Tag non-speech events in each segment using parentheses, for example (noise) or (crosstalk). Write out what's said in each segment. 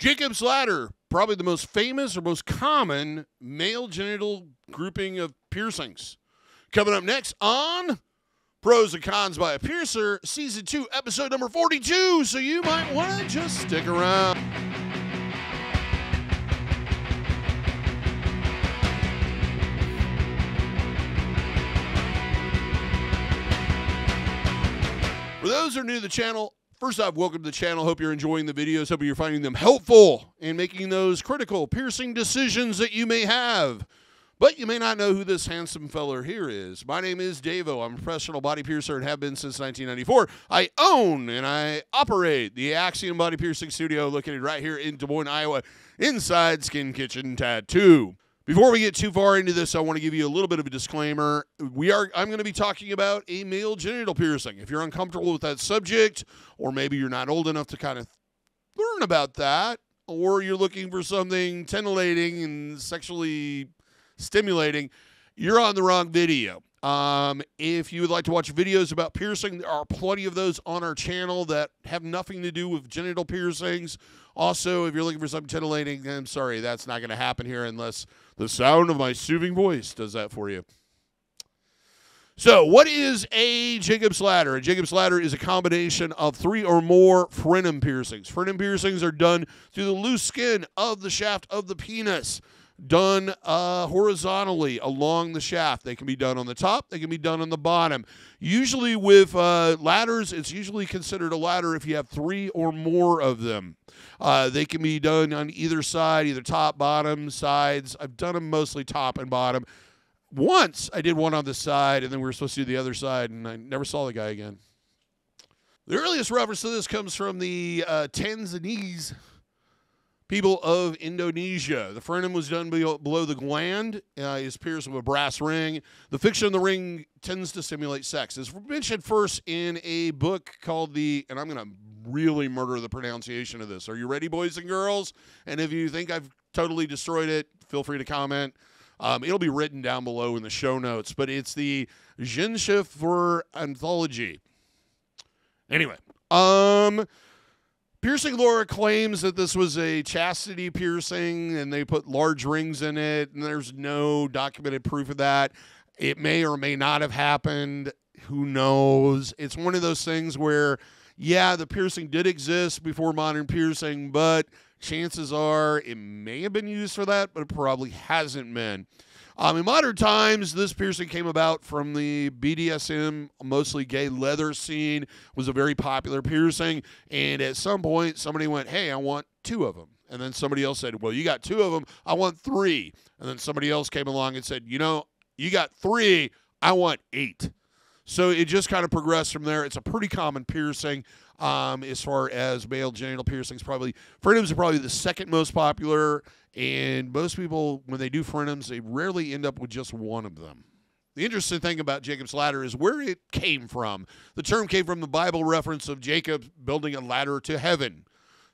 Jacob's Ladder, probably the most famous or most common male genital grouping of piercings. Coming up next on Pros and Cons by a Piercer, Season 2, Episode number 42. So you might want to just stick around. For those who are new to the channel, first off, welcome to the channel. Hope you're enjoying the videos. Hope you're finding them helpful in making those critical, piercing decisions that you may have. But you may not know who this handsome feller here is. My name is DaVo. I'm a professional body piercer and have been since 1994. I own and I operate the Axiom Body Piercing Studio located right here in Des Moines, Iowa, inside Skin Kitchen Tattoo. Before we get too far into this, I want to give you a little bit of a disclaimer. We are I'm going to be talking about a male genital piercing. If you're uncomfortable with that subject, or maybe you're not old enough to kind of learn about that, or you're looking for something titillating and sexually stimulating, you're on the wrong video. Um, if you would like to watch videos about piercing, there are plenty of those on our channel that have nothing to do with genital piercings. Also, if you're looking for something titillating, I'm sorry, that's not going to happen here unless the sound of my soothing voice does that for you. So, what is a Jacob's ladder? A Jacob's ladder is a combination of three or more frenum piercings. Frenum piercings are done through the loose skin of the shaft of the penis done uh, horizontally along the shaft. They can be done on the top, they can be done on the bottom. Usually, with uh, ladders, it's usually considered a ladder if you have three or more of them. Uh, they can be done on either side, either top, bottom, sides. I've done them mostly top and bottom. Once I did one on the side, and then we were supposed to do the other side, and I never saw the guy again. The earliest reference to this comes from the uh, Tanzanese people of Indonesia. The frenum was done below the gland, uh, is pierced with a brass ring. The fiction of the ring tends to simulate sex. It's mentioned first in a book called the, and I'm going to really murder the pronunciation of this. Are you ready, boys and girls? And if you think I've totally destroyed it, feel free to comment. Um, it'll be written down below in the show notes, but it's the Jinsha for Anthology. Anyway, um, Piercing Lore claims that this was a chastity piercing and they put large rings in it, and there's no documented proof of that. It may or may not have happened. Who knows? It's one of those things where, yeah, the piercing did exist before modern piercing, but chances are it may have been used for that, but it probably hasn't been. Um, in modern times, this piercing came about from the BDSM, mostly gay leather scene. was a very popular piercing, and at some point, somebody went, "Hey, I want two of them." And then somebody else said, "Well, you got two of them. I want three. And then somebody else came along and said, "You know, you got three. I want eight. So it just kind of progressed from there. It's a pretty common piercing um, as far as male genital piercings. Probably frenums are probably the second most popular, and most people when they do frenums, they rarely end up with just one of them. The interesting thing about Jacob's ladder is where it came from. The term came from the Bible reference of Jacob building a ladder to heaven.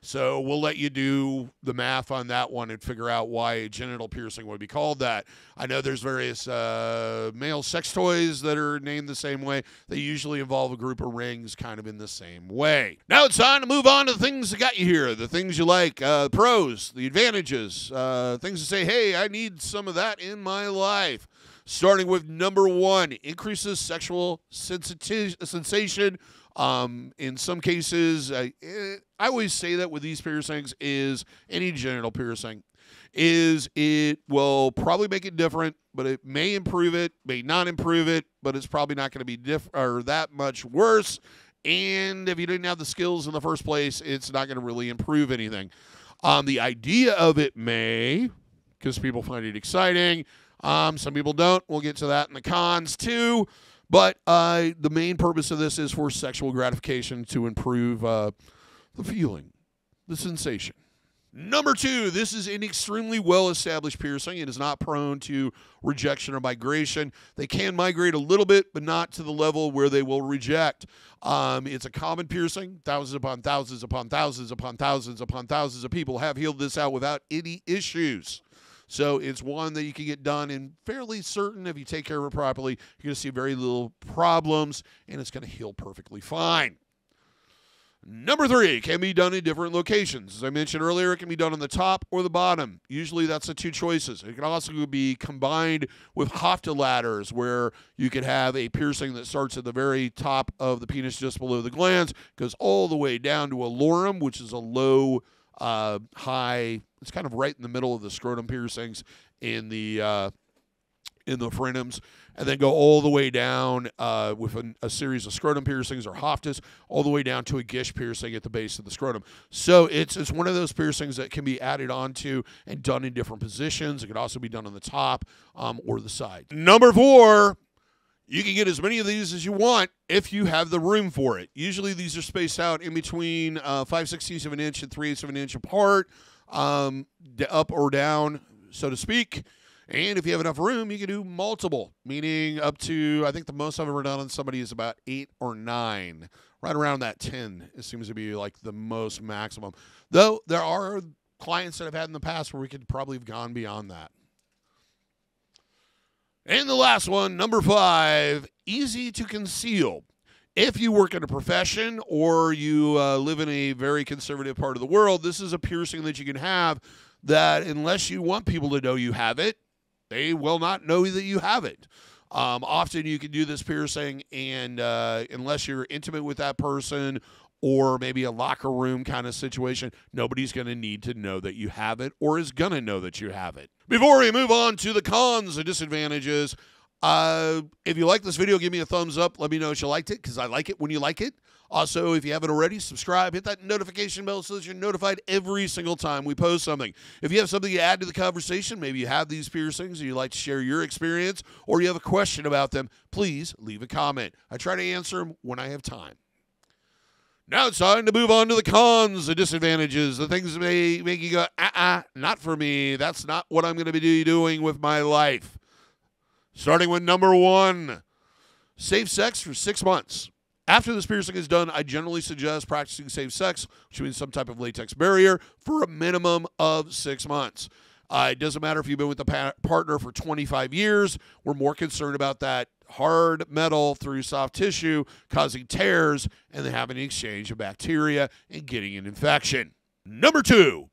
So we'll let you do the math on that one and figure out why a genital piercing would be called that. I know there's various uh, male sex toys that are named the same way. They usually involve a group of rings kind of in the same way. Now it's time to move on to the things that got you here, the things you like, uh, the pros, the advantages, uh, things to say, hey, I need some of that in my life. Starting with number one, increases sexual sensation um, in some cases, I, eh, I always say that with these piercings is any genital piercing is it will probably make it different, but it may improve it, may not improve it, but it's probably not going to be diff- or that much worse. And if you didn't have the skills in the first place, it's not going to really improve anything. Um, the idea of it may, because people find it exciting. Um, some people don't. We'll get to that in the cons too. But uh, the main purpose of this is for sexual gratification to improve uh, the feeling, the sensation. Number two, this is an extremely well established piercing. It is not prone to rejection or migration. They can migrate a little bit, but not to the level where they will reject. Um, it's a common piercing. Thousands upon thousands upon thousands upon thousands upon thousands of people have healed this out without any issues. So it's one that you can get done and fairly certain if you take care of it properly, you're going to see very little problems and it's going to heal perfectly fine. Number three can be done in different locations. As I mentioned earlier, it can be done on the top or the bottom. Usually that's the two choices. It can also be combined with Hafada ladders, where you could have a piercing that starts at the very top of the penis just below the glans, goes all the way down to a lorum, which is a low, uh, high, it's kind of right in the middle of the scrotum piercings in the. Uh, in the frenums, and then go all the way down uh, with a, a, series of scrotum piercings or hafadas, all the way down to a guiche piercing at the base of the scrotum. So it's it's one of those piercings that can be added onto and done in different positions. It could also be done on the top um, or the side. Number four. You can get as many of these as you want if you have the room for it. Usually, these are spaced out in between uh, 5 16ths of an inch and 3 eighths of an inch apart, um, up or down, so to speak. And if you have enough room, you can do multiple, meaning up to, I think the most I've ever done on somebody is about eight or nine. Right around that 10, it seems to be like the most maximum. Though there are clients that I've had in the past where we could probably have gone beyond that. And the last one, number five, easy to conceal. If you work in a profession or you uh, live in a very conservative part of the world, this is a piercing that you can have that, unless you want people to know you have it, they will not know that you have it. Um, often you can do this piercing, and uh, unless you're intimate with that person or maybe a locker room kind of situation, nobody's going to need to know that you have it or is going to know that you have it. Before we move on to the cons and disadvantages, uh, if you like this video, give me a thumbs up. Let me know if you liked it because I like it when you like it. Also, if you haven't already, subscribe, hit that notification bell so that you're notified every single time we post something. If you have something to add to the conversation, maybe you have these piercings and you'd like to share your experience or you have a question about them, please leave a comment. I try to answer them when I have time. Now it's time to move on to the cons, the disadvantages, the things that may make you go, ah, uh-uh, not for me. That's not what I'm going to be doing with my life. Starting with number one safe sex for six months. After this piercing is done, I generally suggest practicing safe sex, which means some type of latex barrier, for a minimum of six months. Uh, it doesn't matter if you've been with a pa- partner for 25 years. We're more concerned about that hard metal through soft tissue causing tears and then having an exchange of bacteria and getting an infection. Number two,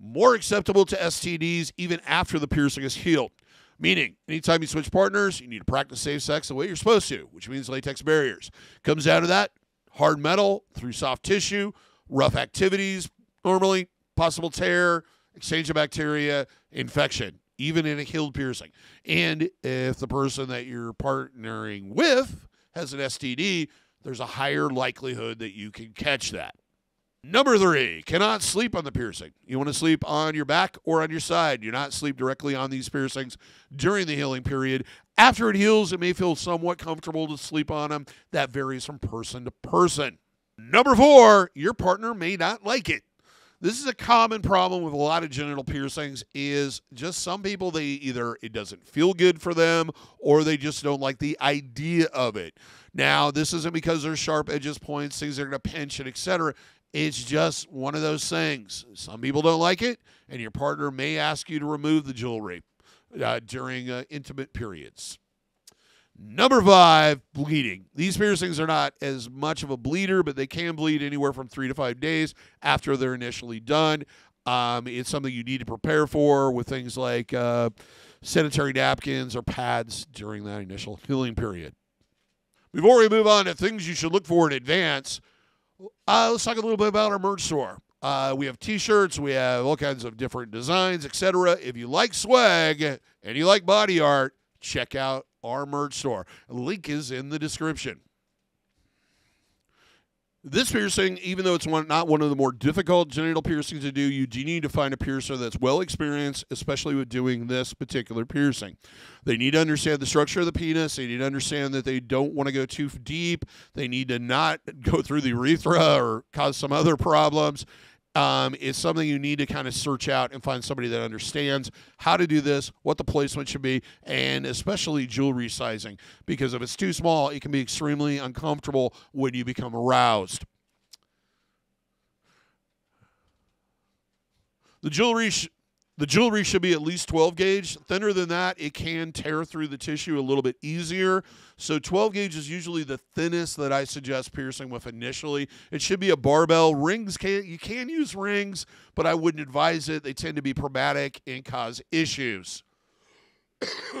more acceptable to STDs even after the piercing is healed. Meaning, anytime you switch partners, you need to practice safe sex the way you're supposed to, which means latex barriers. Comes down to that hard metal through soft tissue, rough activities, normally, possible tear, exchange of bacteria, infection, even in a healed piercing. And if the person that you're partnering with has an STD, there's a higher likelihood that you can catch that. Number three, cannot sleep on the piercing. You want to sleep on your back or on your side. Do not sleep directly on these piercings during the healing period. After it heals, it may feel somewhat comfortable to sleep on them. That varies from person to person. Number four, your partner may not like it. This is a common problem with a lot of genital piercings is just some people they either it doesn't feel good for them or they just don't like the idea of it. Now, this isn't because there's sharp edges, points, things that are going to pinch and etc. It's just one of those things. Some people don't like it, and your partner may ask you to remove the jewelry uh, during uh, intimate periods. Number five, bleeding. These piercings are not as much of a bleeder, but they can bleed anywhere from three to five days after they're initially done. Um, it's something you need to prepare for with things like uh, sanitary napkins or pads during that initial healing period. Before we move on to things you should look for in advance, uh, let's talk a little bit about our merch store. Uh, we have T-shirts, we have all kinds of different designs, etc. If you like swag and you like body art, check out our merch store. Link is in the description. This piercing, even though it's one, not one of the more difficult genital piercings to do, you do need to find a piercer that's well experienced, especially with doing this particular piercing. They need to understand the structure of the penis. They need to understand that they don't want to go too deep. They need to not (laughs) go through the urethra or cause some other problems um, is something you need to kind of search out and find somebody that understands how to do this, what the placement should be, and especially jewelry sizing. Because if it's too small, it can be extremely uncomfortable when you become aroused. The jewelry sh- The jewelry should be at least 12 gauge. Thinner than that, it can tear through the tissue a little bit easier. So 12 gauge is usually the thinnest that I suggest piercing with initially. It should be a barbell. Rings can you can use rings, but I wouldn't advise it. They tend to be problematic and cause issues. (coughs)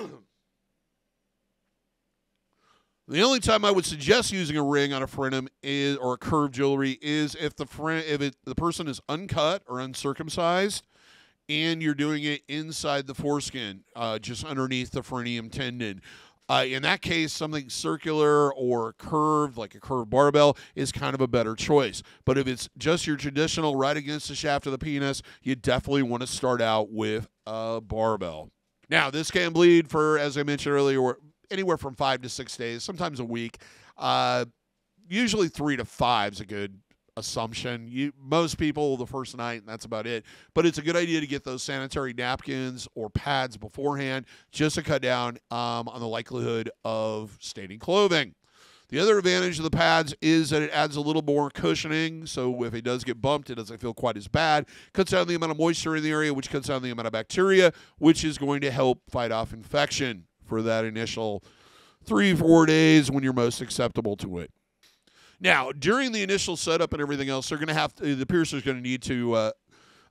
The only time I would suggest using a ring on a frenum is or a curved jewelry is if the fren- if it, the person is uncut or uncircumcised, and you're doing it inside the foreskin, uh, just underneath the frenum tendon. Uh, in that case, something circular or curved, like a curved barbell, is kind of a better choice. But if it's just your traditional right against the shaft of the penis, you definitely want to start out with a barbell. Now, this can bleed for, as I mentioned earlier, anywhere from five to six days, sometimes a week. Uh, usually three to five is a good assumption. You most people the first night, and that's about it. But it's a good idea to get those sanitary napkins or pads beforehand, just to cut down um, on the likelihood of staining clothing. The other advantage of the pads is that it adds a little more cushioning, so if it does get bumped, it doesn't feel quite as bad. Cuts down the amount of moisture in the area, which cuts down the amount of bacteria, which is going to help fight off infection for that initial three, four days when you're most acceptable to it. Now, during the initial setup and everything else, they're going to have to, the piercer's going to need to uh,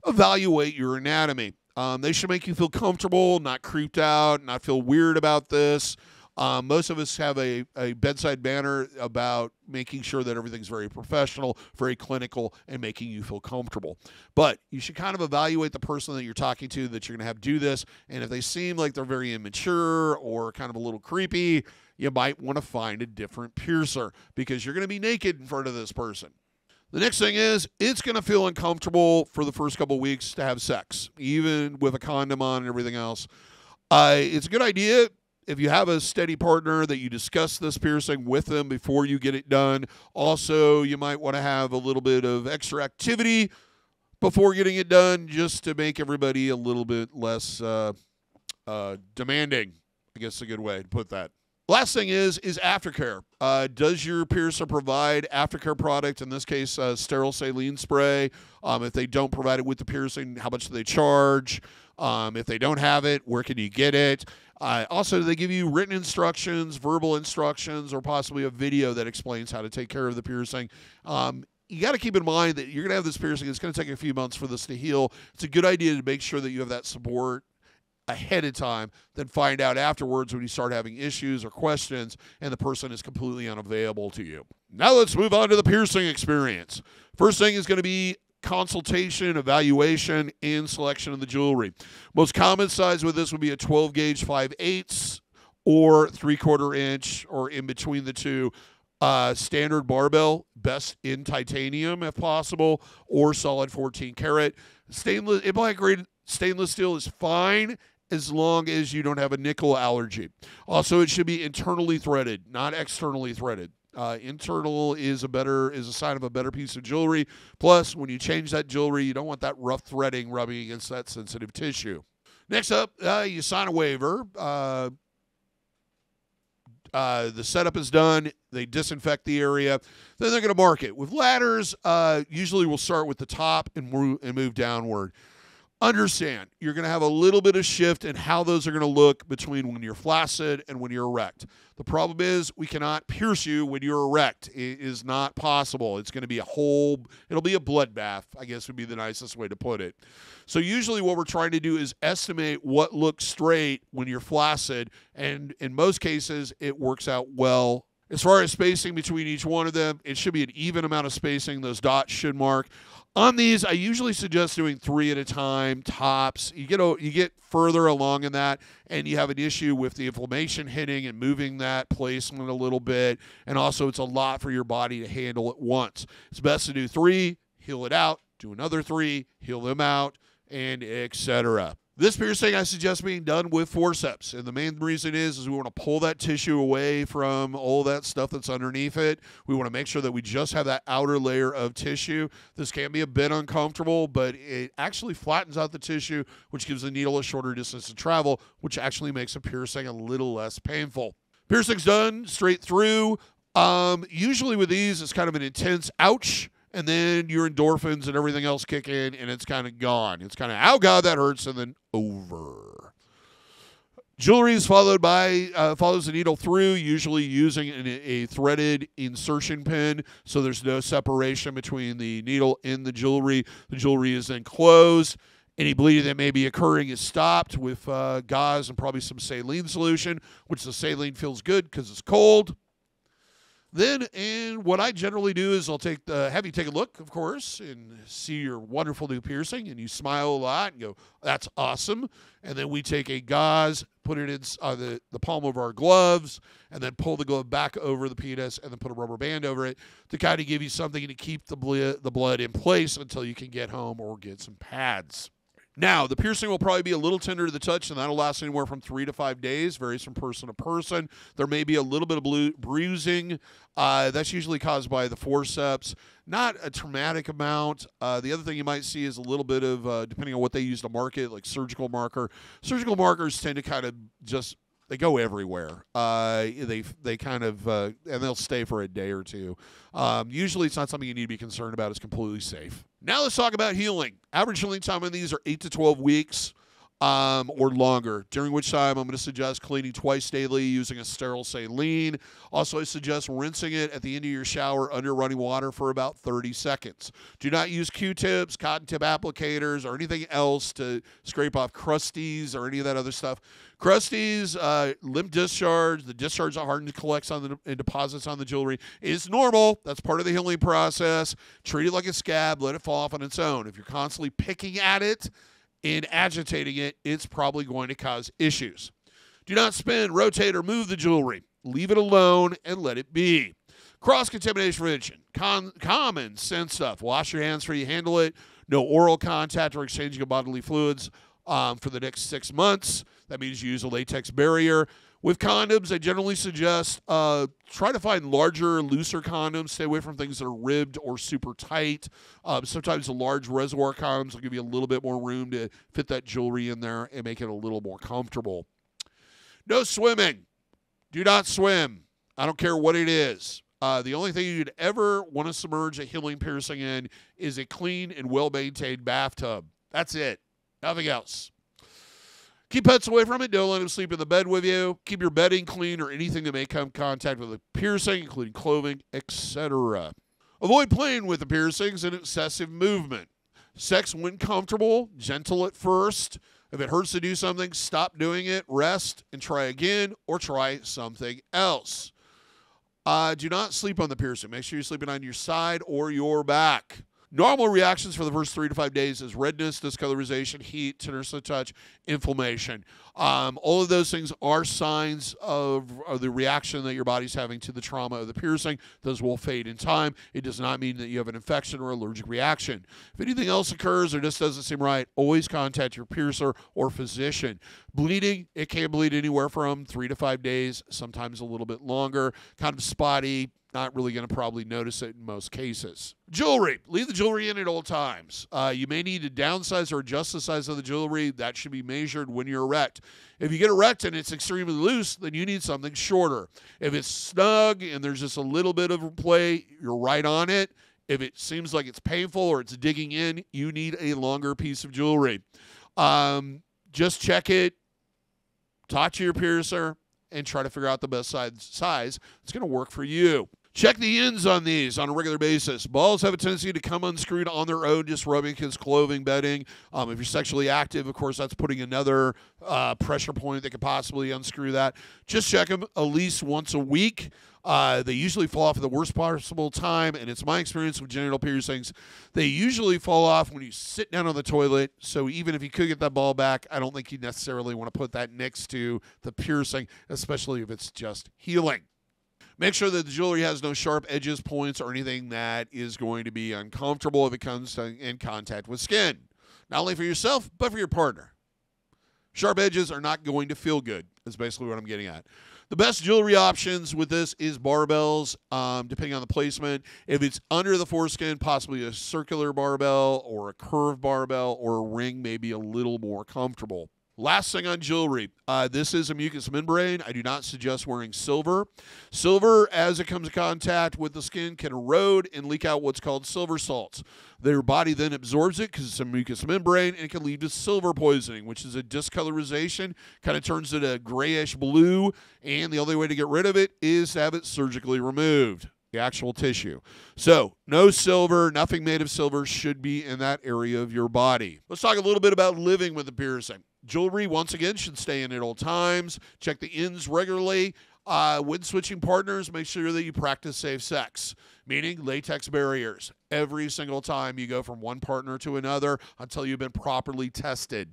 evaluate your anatomy. Um, they should make you feel comfortable, not creeped out, not feel weird about this. Um, most of us have a, a bedside manner about making sure that everything's very professional, very clinical, and making you feel comfortable. But you should kind of evaluate the person that you're talking to that you're going to have do this. And if they seem like they're very immature or kind of a little creepy, you might want to find a different piercer because you're going to be naked in front of this person. The next thing is it's going to feel uncomfortable for the first couple weeks to have sex, even with a condom on and everything else. Uh, it's a good idea if you have a steady partner that you discuss this piercing with them before you get it done. Also, you might want to have a little bit of extra activity before getting it done just to make everybody a little bit less uh, uh, demanding. I guess is a good way to put that. Last thing is is aftercare. Uh, does your piercer provide aftercare product? In this case, uh, sterile saline spray. Um, if they don't provide it with the piercing, how much do they charge? Um, if they don't have it, where can you get it? Uh, also, do they give you written instructions, verbal instructions, or possibly a video that explains how to take care of the piercing. Um, you got to keep in mind that you're going to have this piercing. It's going to take a few months for this to heal. It's a good idea to make sure that you have that support ahead of time than find out afterwards when you start having issues or questions and the person is completely unavailable to you. Now let's move on to the piercing experience. First thing is going to be consultation, evaluation, and selection of the jewelry. Most common size with this would be a 12 gauge 5 eighths or three quarter inch or in between the two. Uh, standard barbell, best in titanium if possible, or solid 14 karat. Stainless, black grade stainless steel is fine as long as you don't have a nickel allergy. Also, it should be internally threaded, not externally threaded. Uh, internal is a better is a sign of a better piece of jewelry. Plus, when you change that jewelry, you don't want that rough threading rubbing against that sensitive tissue. Next up, uh, you sign a waiver. Uh, uh, the setup is done. They disinfect the area. Then they're going to mark it with ladders. Uh, usually, we'll start with the top and move and move downward understand you're going to have a little bit of shift in how those are going to look between when you're flaccid and when you're erect. The problem is we cannot pierce you when you're erect. It is not possible. It's going to be a whole it'll be a bloodbath, I guess would be the nicest way to put it. So usually what we're trying to do is estimate what looks straight when you're flaccid and in most cases it works out well as far as spacing between each one of them, it should be an even amount of spacing. Those dots should mark. On these, I usually suggest doing three at a time, tops. You get you get further along in that, and you have an issue with the inflammation hitting and moving that placement a little bit, and also it's a lot for your body to handle at once. It's best to do three, heal it out, do another three, heal them out, and etc. This piercing I suggest being done with forceps, and the main reason is is we want to pull that tissue away from all that stuff that's underneath it. We want to make sure that we just have that outer layer of tissue. This can be a bit uncomfortable, but it actually flattens out the tissue, which gives the needle a shorter distance to travel, which actually makes a piercing a little less painful. Piercing's done straight through. Um, usually with these, it's kind of an intense ouch and then your endorphins and everything else kick in, and it's kind of gone. It's kind of, oh God, that hurts, and then over. Jewelry is followed by uh, follows the needle through, usually using an, a threaded insertion pin, so there's no separation between the needle and the jewelry. The jewelry is then closed. Any bleeding that may be occurring is stopped with uh, gauze and probably some saline solution, which the saline feels good because it's cold. Then, and what I generally do is I'll take the have you take a look, of course, and see your wonderful new piercing, and you smile a lot and go, "That's awesome." And then we take a gauze, put it in uh, the the palm of our gloves, and then pull the glove back over the penis, and then put a rubber band over it to kind of give you something to keep the the blood in place until you can get home or get some pads. Now, the piercing will probably be a little tender to the touch, and that'll last anywhere from three to five days. Varies from person to person. There may be a little bit of bruising. Uh, that's usually caused by the forceps. Not a traumatic amount. Uh, the other thing you might see is a little bit of, uh, depending on what they use to market, like surgical marker. Surgical markers tend to kind of just they go everywhere. Uh, they they kind of uh, and they'll stay for a day or two. Um, usually, it's not something you need to be concerned about. It's completely safe. Now let's talk about healing. Average healing time on these are eight to twelve weeks. Um, or longer, during which time I'm going to suggest cleaning twice daily using a sterile saline. Also, I suggest rinsing it at the end of your shower under running water for about 30 seconds. Do not use Q tips, cotton tip applicators, or anything else to scrape off crusties or any of that other stuff. Crusties, uh, discharge, the discharge that hardens collects on the and deposits on the jewelry is normal. That's part of the healing process. Treat it like a scab, let it fall off on its own. If you're constantly picking at it and agitating it, it's probably going to cause issues. Do not spin, rotate, or move the jewelry. Leave it alone and let it be. Cross contamination prevention. Con- common sense stuff. Wash your hands before you handle it. No oral contact or exchanging of bodily fluids um, for the next six months. That means you use a latex barrier. With condoms, I generally suggest uh, try to find larger, looser condoms. Stay away from things that are ribbed or super tight. Um, sometimes the large reservoir condoms will give you a little bit more room to fit that jewelry in there and make it a little more comfortable. No swimming. Do not swim. I don't care what it is. Uh, the only thing you'd ever want to submerge a healing piercing in is a clean and well maintained bathtub. That's it. Nothing else. Keep pets away from it. Don't let them sleep in the bed with you. Keep your bedding clean or anything that may come in contact with a piercing, including clothing, etc. Avoid playing with the piercings and excessive movement. Sex when comfortable, gentle at first. If it hurts to do something, stop doing it, rest, and try again, or try something else. Uh, do not sleep on the piercing. Make sure you're sleeping on your side or your back. Normal reactions for the first three to five days is redness, discolorization, heat, tenderness of touch, inflammation. Um, all of those things are signs of, of, the reaction that your body's having to the trauma of the piercing. Those will fade in time. It does not mean that you have an infection or allergic reaction. If anything else occurs or just doesn't seem right, always contact your piercer or physician. Bleeding, it can bleed anywhere from three to five days, sometimes a little bit longer. Kind of spotty, not really going to probably notice it in most cases. Jewelry. Leave the jewelry in at all times. Uh, you may need to downsize or adjust the size of the jewelry. That should be measured when you're erect. If you get erect and it's extremely loose, then you need something shorter. If it's snug and there's just a little bit of play, you're right on it. If it seems like it's painful or it's digging in, you need a longer piece of jewelry. Um, just check it. Talk to your piercer and try to figure out the best size that's going to work for you. Check the ends on these on a regular basis. Balls have a tendency to come unscrewed on their own, just rubbing against clothing, bedding. Um, if you're sexually active, of course, that's putting another uh, pressure point that could possibly unscrew that. Just check them at least once a week. Uh, they usually fall off at the worst possible time, and it's my experience with genital piercings. They usually fall off when you sit down on the toilet. So even if you could get that ball back, I don't think you necessarily want to put that next to the piercing, especially if it's just healing. Make sure that the jewelry has no sharp edges, points, or anything that is going to be uncomfortable if it comes in contact with skin. Not only for yourself, but for your partner. Sharp edges are not going to feel good, is basically what I'm getting at. The best jewelry options with this is barbells, um, depending on the placement. If it's under the foreskin, possibly a circular barbell or a curved barbell or a ring may be a little more comfortable. Last thing on jewelry. Uh, this is a mucous membrane. I do not suggest wearing silver. Silver, as it comes in contact with the skin, can erode and leak out what's called silver salts. Their body then absorbs it because it's a mucous membrane and it can lead to silver poisoning, which is a discolorization, kind of turns it a grayish blue. And the only way to get rid of it is to have it surgically removed the actual tissue. So, no silver, nothing made of silver should be in that area of your body. Let's talk a little bit about living with a piercing. Jewelry, once again, should stay in at all times. Check the ends regularly. Uh, when switching partners, make sure that you practice safe sex, meaning latex barriers every single time you go from one partner to another until you've been properly tested.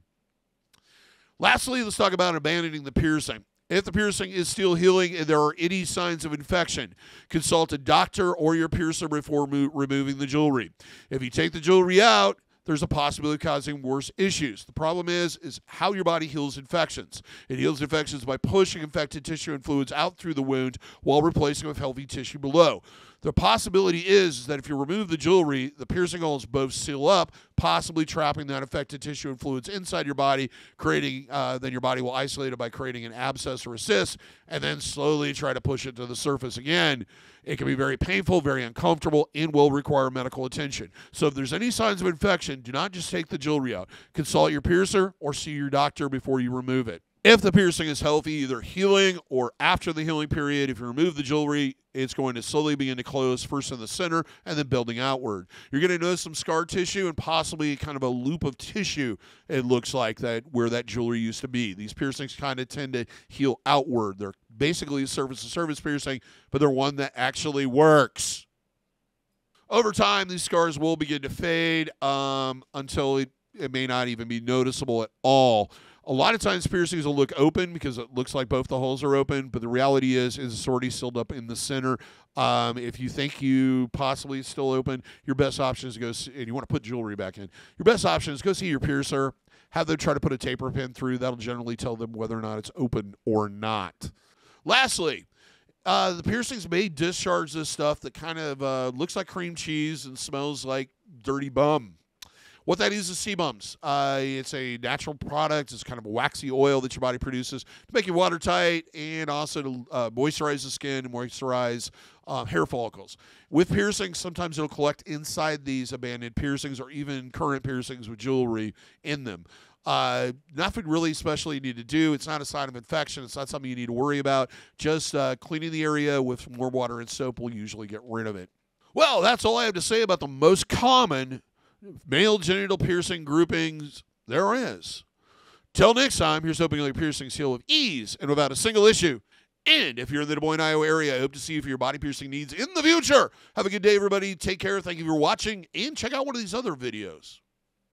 Lastly, let's talk about abandoning the piercing. If the piercing is still healing and there are any signs of infection, consult a doctor or your piercer before mo- removing the jewelry. If you take the jewelry out, there's a possibility of causing worse issues. The problem is is how your body heals infections. It heals infections by pushing infected tissue and fluids out through the wound while replacing with healthy tissue below. The possibility is that if you remove the jewelry, the piercing holes both seal up, possibly trapping that affected tissue and fluids inside your body, creating uh, then your body will isolate it by creating an abscess or a cyst, and then slowly try to push it to the surface again. It can be very painful, very uncomfortable, and will require medical attention. So if there's any signs of infection, do not just take the jewelry out. Consult your piercer or see your doctor before you remove it. If the piercing is healthy, either healing or after the healing period, if you remove the jewelry, it's going to slowly begin to close first in the center and then building outward. You're going to notice some scar tissue and possibly kind of a loop of tissue, it looks like, that where that jewelry used to be. These piercings kind of tend to heal outward. They're basically a surface to surface piercing, but they're one that actually works. Over time, these scars will begin to fade um, until it, it may not even be noticeable at all. A lot of times piercings will look open because it looks like both the holes are open, but the reality is is it's already sealed up in the center. Um, if you think you possibly still open, your best option is to go see, and you want to put jewelry back in. Your best option is go see your piercer. Have them try to put a taper pin through. That'll generally tell them whether or not it's open or not. Lastly, uh, the piercings may discharge this stuff that kind of uh, looks like cream cheese and smells like dirty bum. What that is is sebums. Uh, it's a natural product. It's kind of a waxy oil that your body produces to make you watertight and also to uh, moisturize the skin and moisturize um, hair follicles. With piercings, sometimes it'll collect inside these abandoned piercings or even current piercings with jewelry in them. Uh, nothing really special you need to do. It's not a sign of infection. It's not something you need to worry about. Just uh, cleaning the area with warm water and soap will usually get rid of it. Well, that's all I have to say about the most common male genital piercing groupings there is. Till next time, here's hoping your piercings heal with ease and without a single issue. And if you're in the Des Moines, Iowa area, I hope to see you for your body piercing needs in the future. Have a good day, everybody. Take care. Thank you for watching, and check out one of these other videos.